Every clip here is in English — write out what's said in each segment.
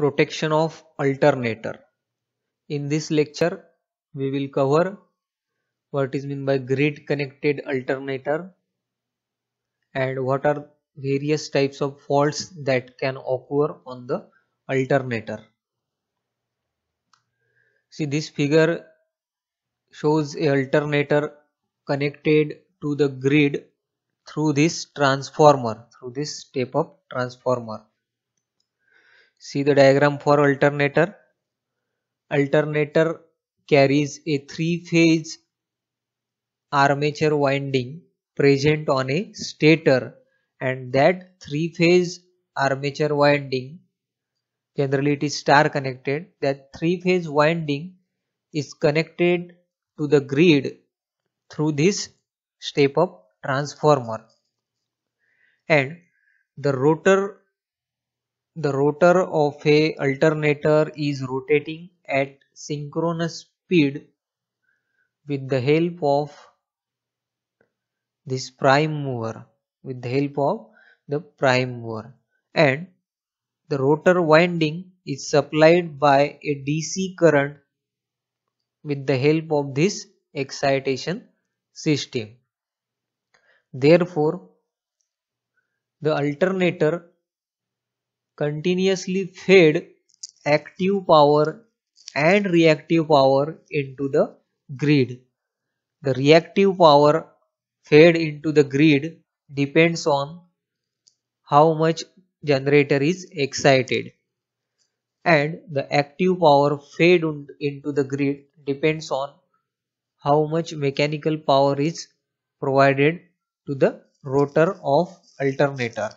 protection of alternator. In this lecture, we will cover what is meant by grid connected alternator and what are various types of faults that can occur on the alternator. See this figure shows a alternator connected to the grid through this transformer, through this step up transformer. See the diagram for alternator. Alternator carries a three phase armature winding present on a stator and that three phase armature winding generally it is star connected that three phase winding is connected to the grid through this step up transformer and the rotor the rotor of a alternator is rotating at synchronous speed with the help of this prime mover with the help of the prime mover and the rotor winding is supplied by a DC current with the help of this excitation system. Therefore, the alternator continuously fed active power and reactive power into the grid. The reactive power fed into the grid depends on how much generator is excited and the active power fed into the grid depends on how much mechanical power is provided to the rotor of alternator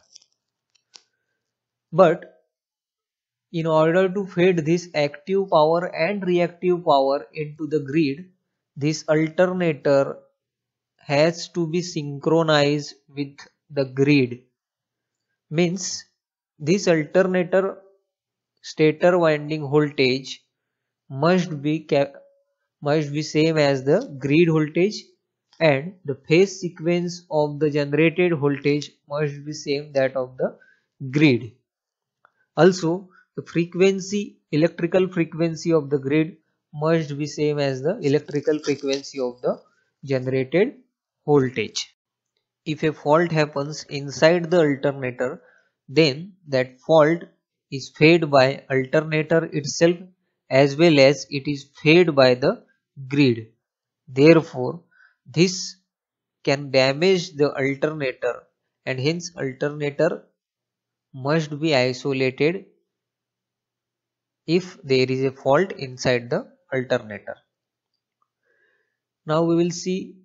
but in order to feed this active power and reactive power into the grid this alternator has to be synchronized with the grid. Means this alternator stator winding voltage must be must be same as the grid voltage and the phase sequence of the generated voltage must be same that of the grid also, the frequency, electrical frequency of the grid must be same as the electrical frequency of the generated voltage. If a fault happens inside the alternator, then that fault is fed by alternator itself as well as it is fed by the grid. Therefore, this can damage the alternator and hence alternator must be isolated if there is a fault inside the alternator. Now we will see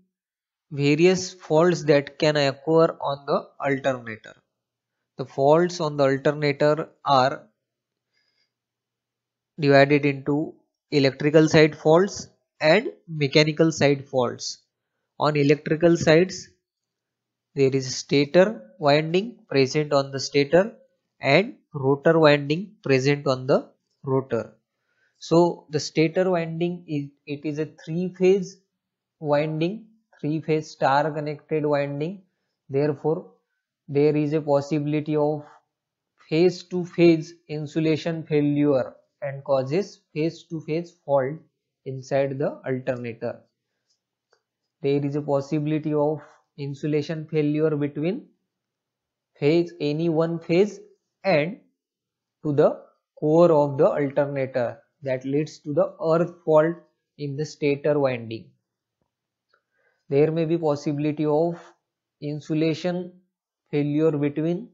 various faults that can occur on the alternator. The faults on the alternator are divided into electrical side faults and mechanical side faults. On electrical sides there is stator winding present on the stator and rotor winding present on the rotor. So the stator winding is it is a three phase winding three phase star connected winding therefore there is a possibility of phase to phase insulation failure and causes phase to phase fault inside the alternator. There is a possibility of insulation failure between phase any one phase and to the core of the alternator that leads to the earth fault in the stator winding. There may be possibility of insulation failure between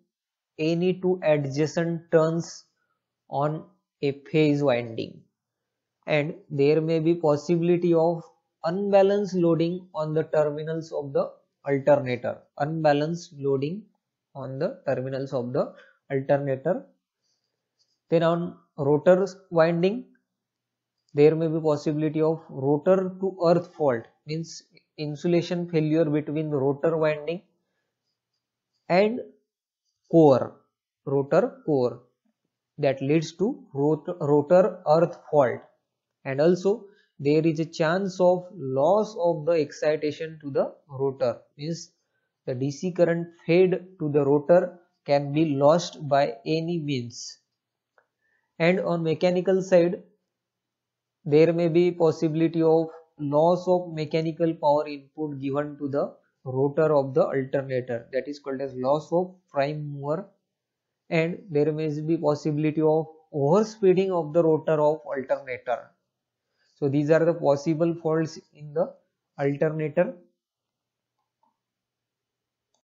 any two adjacent turns on a phase winding and there may be possibility of unbalanced loading on the terminals of the alternator. Unbalanced loading on the terminals of the alternator. Then on rotor winding there may be possibility of rotor to earth fault means insulation failure between rotor winding and core rotor core that leads to rotor, rotor earth fault. And also there is a chance of loss of the excitation to the rotor. Means the DC current fed to the rotor can be lost by any means. And on mechanical side there may be possibility of loss of mechanical power input given to the rotor of the alternator. That is called as loss of prime mover. And there may be possibility of overspeeding of the rotor of alternator so these are the possible faults in the alternator